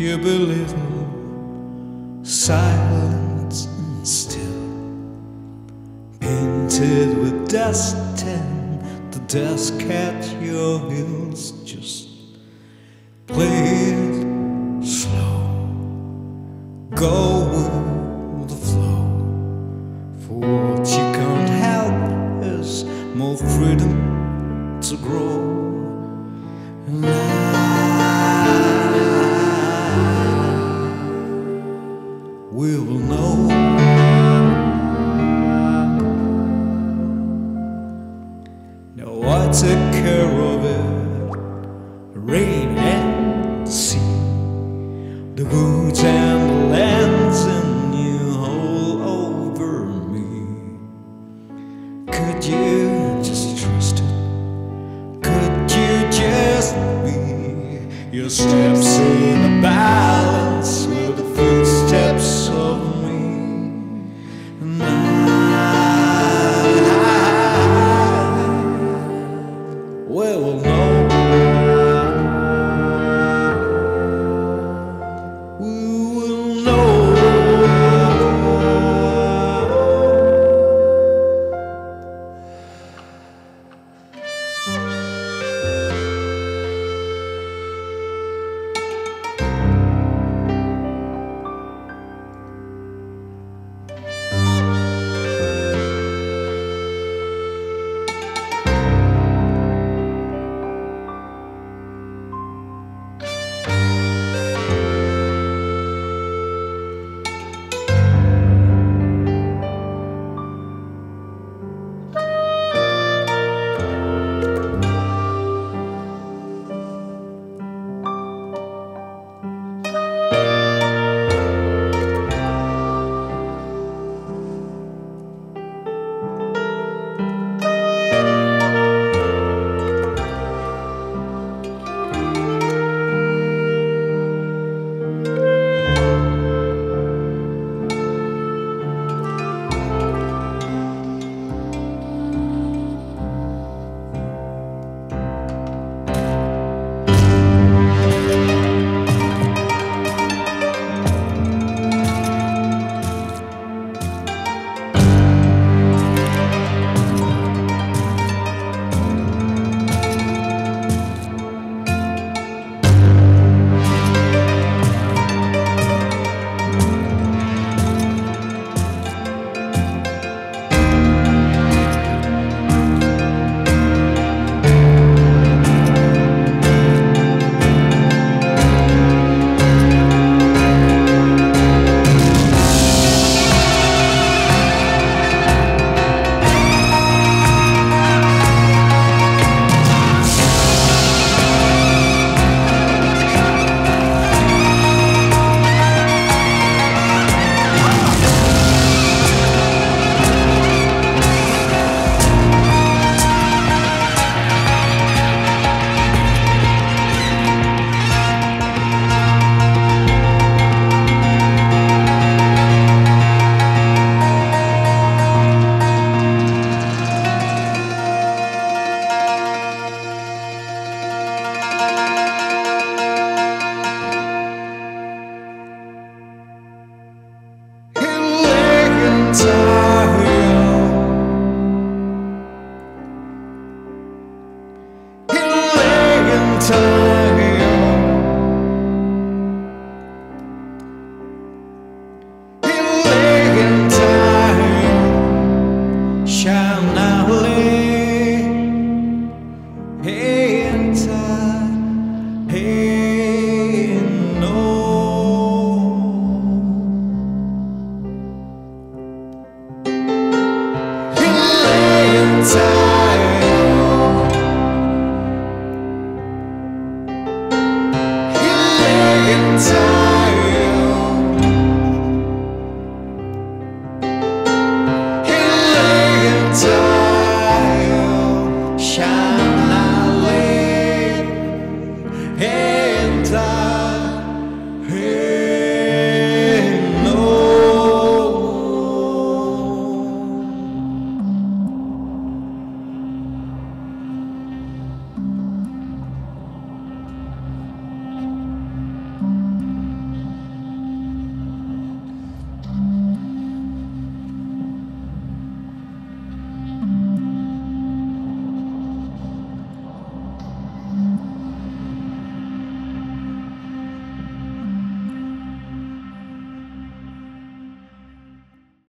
you believe little silent and still, painted with dust and the dust at your heels. Just play it slow, go with the flow. For what you can't help is more freedom I will know. Now I take care of it, rain and sea, the woods and the lands, and you all over me. Could you just trust it? Could you just be your steps in the balance will know.